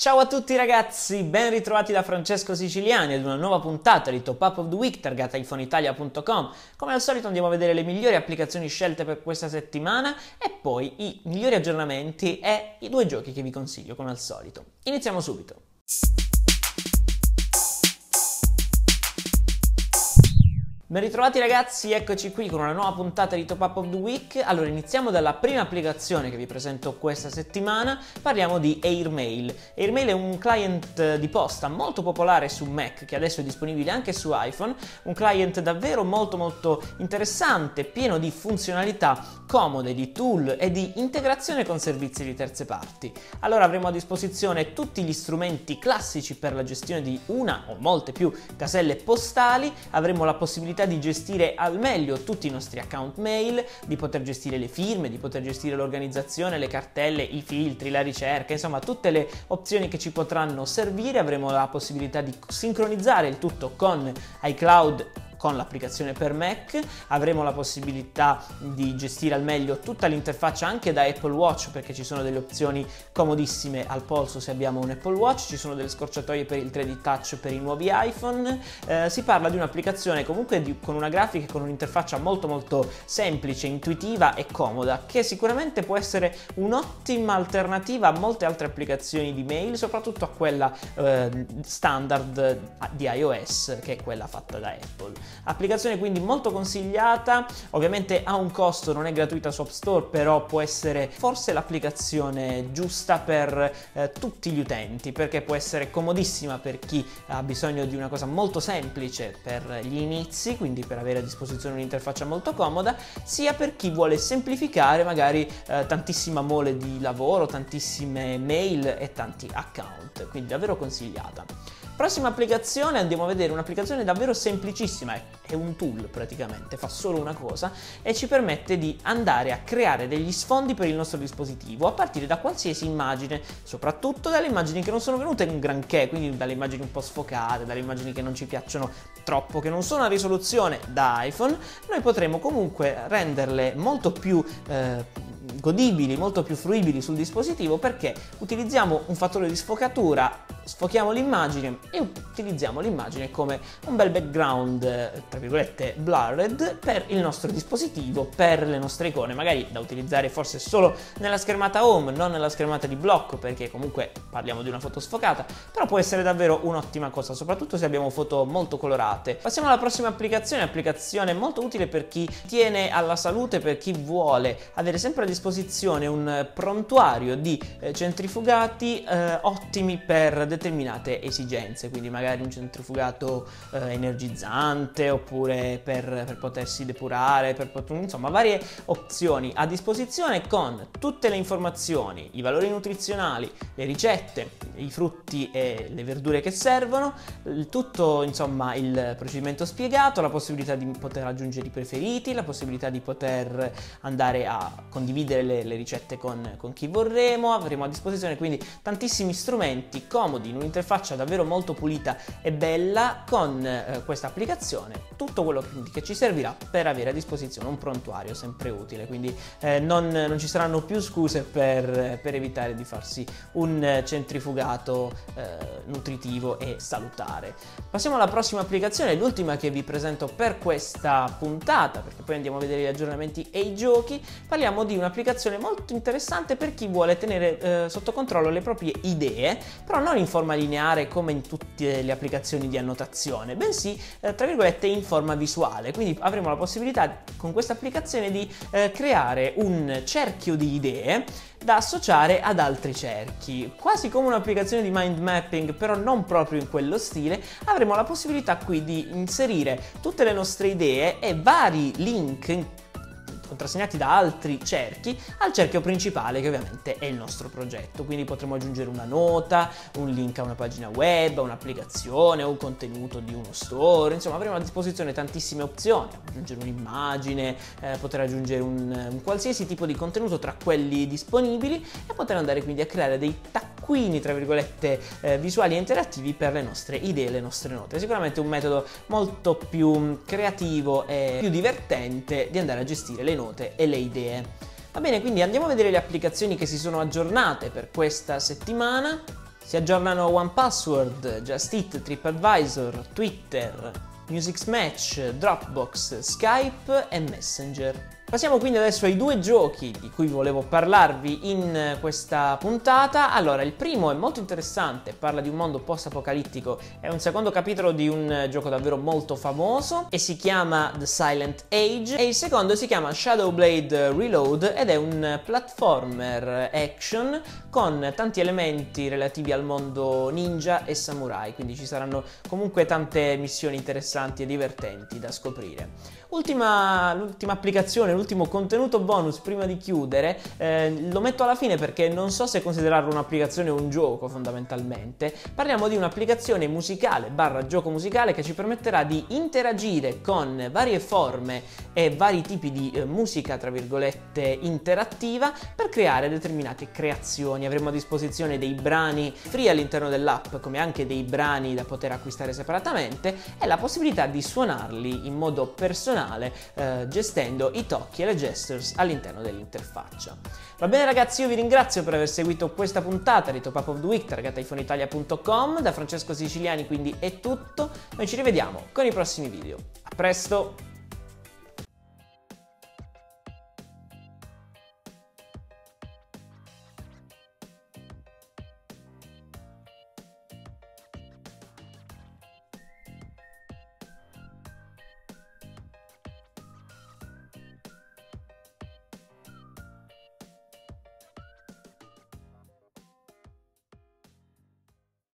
Ciao a tutti ragazzi, ben ritrovati da Francesco Siciliani ad una nuova puntata di Top Up of the Week targata iPhoneitalia.com. Come al solito andiamo a vedere le migliori applicazioni scelte per questa settimana e poi i migliori aggiornamenti e i due giochi che vi consiglio come al solito. Iniziamo subito. Ben ritrovati ragazzi, eccoci qui con una nuova puntata di Top Up of the Week. Allora iniziamo dalla prima applicazione che vi presento questa settimana, parliamo di Airmail. Airmail è un client di posta molto popolare su Mac che adesso è disponibile anche su iPhone, un client davvero molto molto interessante, pieno di funzionalità comode, di tool e di integrazione con servizi di terze parti. Allora avremo a disposizione tutti gli strumenti classici per la gestione di una o molte più caselle postali, avremo la possibilità possibilità di gestire al meglio tutti i nostri account mail, di poter gestire le firme, di poter gestire l'organizzazione, le cartelle, i filtri, la ricerca, insomma tutte le opzioni che ci potranno servire. Avremo la possibilità di sincronizzare il tutto con iCloud con l'applicazione per Mac, avremo la possibilità di gestire al meglio tutta l'interfaccia anche da Apple Watch perché ci sono delle opzioni comodissime al polso se abbiamo un Apple Watch, ci sono delle scorciatoie per il 3D Touch per i nuovi iPhone, eh, si parla di un'applicazione comunque di, con una grafica e con un'interfaccia molto molto semplice, intuitiva e comoda che sicuramente può essere un'ottima alternativa a molte altre applicazioni di mail, soprattutto a quella eh, standard di iOS che è quella fatta da Apple. Applicazione quindi molto consigliata, ovviamente ha un costo, non è gratuita su App Store, però può essere forse l'applicazione giusta per eh, tutti gli utenti, perché può essere comodissima per chi ha bisogno di una cosa molto semplice per gli inizi, quindi per avere a disposizione un'interfaccia molto comoda, sia per chi vuole semplificare magari eh, tantissima mole di lavoro, tantissime mail e tanti account, quindi davvero consigliata. Prossima applicazione andiamo a vedere un'applicazione davvero semplicissima, è un tool praticamente, fa solo una cosa e ci permette di andare a creare degli sfondi per il nostro dispositivo a partire da qualsiasi immagine, soprattutto dalle immagini che non sono venute in granché, quindi dalle immagini un po' sfocate, dalle immagini che non ci piacciono troppo, che non sono a risoluzione da iPhone, noi potremo comunque renderle molto più eh, godibili, molto più fruibili sul dispositivo perché utilizziamo un fattore di sfocatura, sfochiamo l'immagine e utilizziamo l'immagine come un bel background, eh, tra virgolette, blurred per il nostro dispositivo, per le nostre icone, magari da utilizzare forse solo nella schermata home, non nella schermata di blocco perché comunque parliamo di una foto sfocata, però può essere davvero un'ottima cosa, soprattutto se abbiamo foto molto colorate. Passiamo alla prossima applicazione, applicazione molto utile per chi tiene alla salute, per chi vuole avere sempre a disposizione disposizione un prontuario di eh, centrifugati eh, ottimi per determinate esigenze, quindi magari un centrifugato eh, energizzante oppure per, per, potersi depurare, per poter, insomma varie opzioni a disposizione con tutte le informazioni, i valori nutrizionali, le ricette, i frutti e le verdure che servono, tutto insomma il procedimento spiegato, la possibilità di poter aggiungere i preferiti, la possibilità di poter andare a condividere condividere le, le ricette con, con, chi vorremo, avremo a disposizione quindi tantissimi strumenti comodi in un'interfaccia davvero molto pulita e bella con eh, questa applicazione, tutto quello che, che, ci servirà per avere a disposizione un prontuario sempre utile, quindi eh, non, non, ci saranno più scuse per, per evitare di farsi un centrifugato eh, nutritivo e salutare. Passiamo alla prossima applicazione, l'ultima che vi presento per questa puntata, perché poi andiamo a vedere gli aggiornamenti e i giochi, parliamo di un'applicazione un'applicazione molto interessante per chi vuole tenere eh, sotto controllo le proprie idee, però non in forma lineare come in tutte le applicazioni di annotazione, bensì eh, tra virgolette in forma visuale. Quindi avremo la possibilità con questa applicazione di eh, creare un cerchio di idee da associare ad altri cerchi. Quasi come un'applicazione di mind mapping, però non proprio in quello stile, avremo la possibilità qui di inserire tutte le nostre idee e vari link contrassegnati da altri cerchi al cerchio principale che ovviamente è il nostro progetto. Quindi potremo aggiungere una nota, un link a una pagina web, un'applicazione, un contenuto di uno store, insomma avremo a disposizione tantissime opzioni, aggiungere un'immagine, eh, poter aggiungere un, un qualsiasi tipo di contenuto tra quelli disponibili e poter andare quindi a creare dei taccuini taccuini, tra virgolette, eh, visuali e interattivi per le nostre idee, le nostre note. Sicuramente un metodo molto più creativo e più divertente di andare a gestire le note e le idee. Va bene, quindi andiamo a vedere le applicazioni che si sono aggiornate per questa settimana Si aggiornano OnePassword, Just Eat, TripAdvisor, Twitter, Music Match, Dropbox, Skype e Messenger. Passiamo quindi adesso ai due giochi di cui volevo parlarvi in questa puntata. Allora, il primo è molto interessante, parla di un mondo post-apocalittico, è un secondo capitolo di un gioco davvero molto famoso e si chiama The Silent Age e il secondo si chiama Shadowblade Reload ed è un platformer action con tanti elementi relativi al mondo ninja e samurai, quindi ci saranno comunque tante missioni interessanti e divertenti da scoprire. Ultima, l'ultima applicazione, l'ultimo contenuto bonus prima di chiudere, eh, lo metto alla fine perché non so se considerarlo un'applicazione o un gioco fondamentalmente. Parliamo di un'applicazione musicale barra gioco musicale che ci permetterà di interagire con varie forme e vari tipi di eh, musica, tra virgolette, interattiva per creare determinate creazioni. Avremo a disposizione dei brani free all'interno dell'app, come anche dei brani da poter acquistare separatamente e la possibilità di suonarli in modo personale eh, gestendo i tocchi e le gestures all'interno dell'interfaccia. Va bene ragazzi, io vi ringrazio per aver seguito questa puntata di Top Up of the Week targetaiphonitalia.com da Francesco Siciliani quindi è tutto, noi ci rivediamo con i prossimi video. A presto!